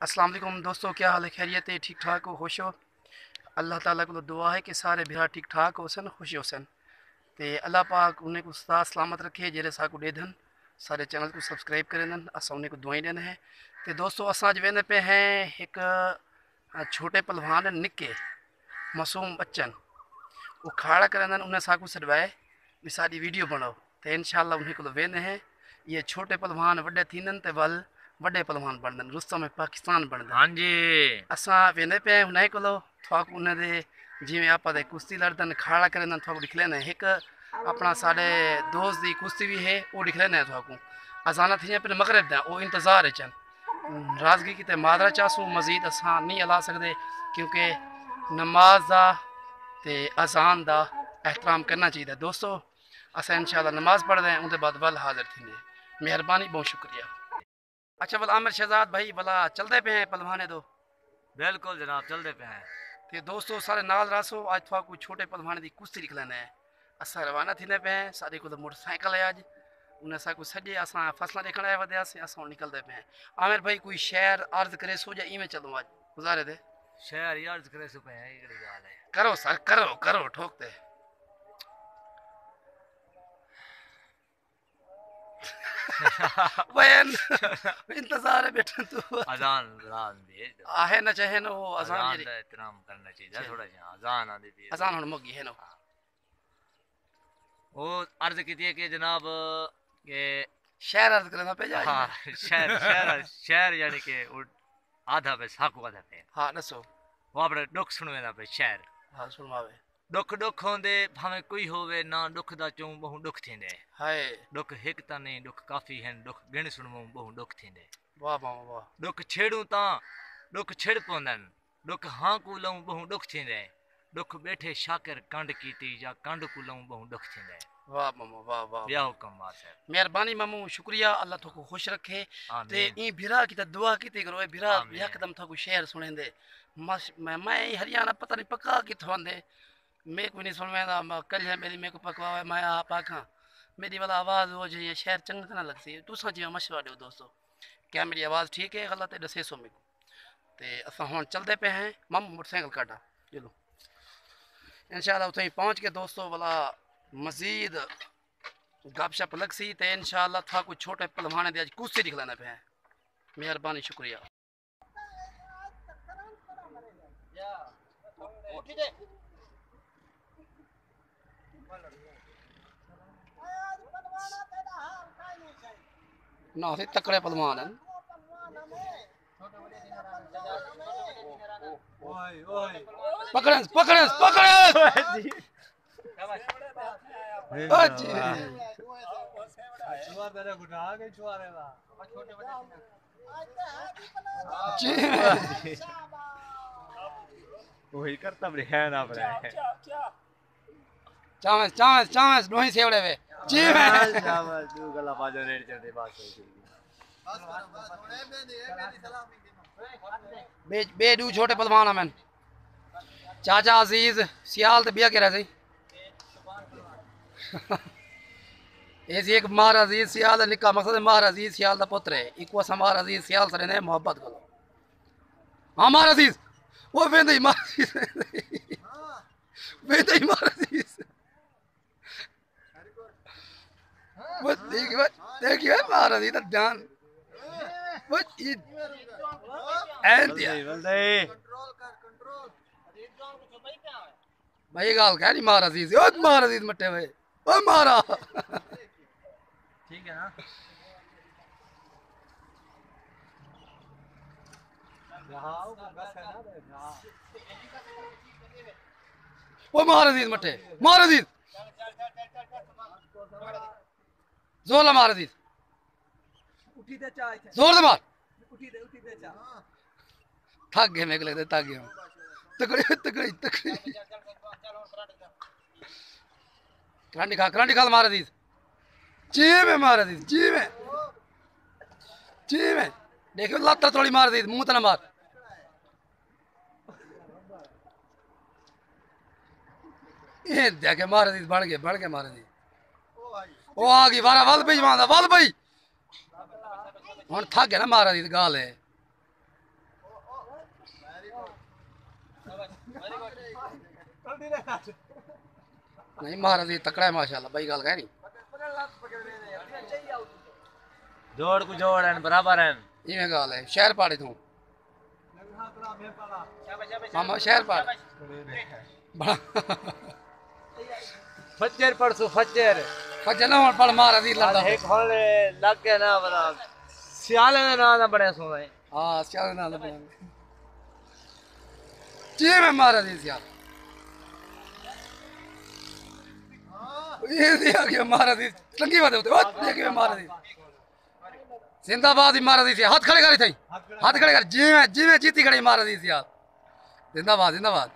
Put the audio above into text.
वालेकुम दोस्तों, क्या हाल है? खैरियत है? ठीक ठाक हो? खुश हो? अल्लाह ताला को दुआ है कि सारे बिहार ठीक ठाक हो सन, खुश हो सन। ते अल्लाह पाक उन्हें को सदा सलामत रखे जेरे साकू ॾेधन सारे चैनल को सब्सक्राइब करें असां उन्हें को दुआई ॾियनि हैं। ते दोस्तों, असां वेंदे पे हैं एक छोटे पलवान निके मासूम बच्चन। वो खाड़ा करंदन उन्हें साकू सॾवाए भी सारी वीडियो बनाओ। तो इनशाला उन्हें को वेंदे हैं। ये छोटे पलवान वॾे थींदनि ते वल बड़े पहलवान बन दें रुस्तम पाकिस्तान बन दें हाँ जी। असा वेंदे पे उन्हें कोलो थोक उन्हें दे जिम्मे आप दे कुश्ती लड़ खाड़ा करें दें थोक दिख लेने एक अपना साढ़े दोस्त दी कुश्ती भी है वो दिख लेने थोक अजाना थी फिर मगर दें वो इंतज़ार है चन राजगी की मादरा चाहूँ मजीद असा नहीं हला सकते क्योंकि नमाज़ का अजान का एहतराम करना चाहिए दोस्तों असा इंशाला नमाज़ पढ़ हैं उनके बाद बल हाजिर थी मेहरबानी बहुत शुक्रिया। अच्छा बोल आमिर शहजाद भाई भला चलते पे हैं पलवाने दो। बिल्कुल जनाब चलते पे हैं। तो दोस्तों सारे नाल रासो आज थोड़ा कोई छोटे पलवाने की कुश्ती लिख लेना है। अस रवाना थी पे हैं सारे को मोटरसाइकिल है अज उन को सजे अस फ़सल देखने आया वे अस अस निकलते पे हैं। आमिर भाई कोई शहर अर्ज़ करे सो या इवें चलो अज गुजारे दे। शहर ही अर्ज़ करे सो पे करो सर करो करो ठोकते बयान इंतज़ार है बेटा तू। अजान अजान भेज आहे ना चाहे ना वो अजान ये इतना करना चाहिए थोड़ा सा अजान आ दी अजान हुन मुगी है ना। हाँ। वो अर्ज़ की थी के जनाब के शहर अर्ज़ करना पे जा हाँ शहर शहर शहर यानी के आधा पे साकू आधा पे। हाँ नसो। वो अपने दुख सुनवे ना पे शहर। हाँ सुनवावे। दुख दुख होंदे भावे कोई होवे ना दुख दा चऊं बहु दुख थींदे हाय दुख हिक ताने दुख काफ़ी हन दुख गिण सुणमो बहु दुख थींदे वाह वाह वाह दुख छेड़ूं ता दुख छिड़ पवंदन दुख हाँ कूलऊं बहु दुख थींदे दुख बैठे शाकिर कंड कीती या कंड कूलऊं बहु दुख थींदे वाह मामा वाह वाह या हुकम वाह मेहरबानी मामू शुक्रिया अल्लाह थको खुश रखे ते ई भिरा की दुआ कीती करो भिरा एकदम थको शेर सुनेंदे मैं हरियाणा पता नहीं पक्का किथों आंदे मैं कोई नहीं सुनवेंदा मैं कल है मेरी मेरे को पकवावे मैं आप आखा। मेरी वाला आवाज़ हो जाए शहर चंग ना लगसी तुसा जी मशवरा दो दोस्तों। क्या मेरी आवाज़ ठीक है, गलत है? दसे सो मेरे को। ते असां हुन चलते पे हैं, मम मोटरसाइकिल काटा चलो इंशाल्लाह उथे पहुँच के दोस्तों, वाला मजीद गपशप लग सी। तो इंशाल्लाह था कुछ छोटे पलवाने आज कुश्ती दिखलाना पे हैं। मेहरबानी, शुक्रिया। ना थे तकड़े पलवान हैं पकड़े पकड़े पकड़े अच्छी जी वही करता भी है ना अपने चावस चावस चावस दोही सेवड़े वे जी मैं शाबाश तू गला बाजो रेड चलते बात होई बे बे दू छोटे पलवान हैं मैन चाचा अज़ीज़ सियाल ते बिया के रहे ये सी एक मार अज़ीज़ सियाल दा निक्का मकसद है मार अज़ीज़ सियाल दा पुत्र है इको असा मार अज़ीज़ सियाल सरे ने मोहब्बत करो हाँ मार अज़ीज़ वो वेंदे ही मार अज़ीज़ वेंदे ही मार अज़ीज़ महाराजी देखिए महाराजी महाराज ध्यान भाई गाल कह महाराज जी ओ महाराज जी भाई ओ ठीक है ना? महाराज महाराज ज़ोर ला मार अजीत ज़ोर से मार। हाँ। थक गए मेरे को लगता थक गए तकड़ी तकड़ी तकड़ी। करांडी खा करांडी खा तो मार अजीत जी में मार अजीत जी में जी में देखो लत थोड़ी मार अजीत मुँह तना मार। ये देखे मार अज़ीज़ बढ़ गए बढ़ गए मार अज़ीज़। ਉਹ ਆ ਗਈ ਵਾਰਾ ਵੱਲ ਪਈ ਜਮਾਂਦਾ ਵੱਲ ਪਈ ਹੁਣ ਥੱਕ ਗਿਆ ਨਾ ਮਾਰਾ नहीं महाराज तकड़ा है माशाल्लाह भाई गाल कह रही जोड़ को जोड़ है बराबर है ये गाल है शहर पाड़े तू मामा शहर पाड़ फज्जर पड़सू फज्जर फजल हुन पड़ महाराज जी लड़दा एक होल लग गया ना बड़ा। सियाल का नाम ना बड़े सोना है हाँ चल ना लगे जी मैं महाराज जी यार? ये दिया कि महाराज जी टंगी बात होते ओ ये कि महाराज जी जिंदाबाद ही महाराज जी हाथ खड़े कर थई हाथ खड़े कर। जी में जी में जीती खड़ी महाराज जी यार। जिंदाबाद जिंदाबाद।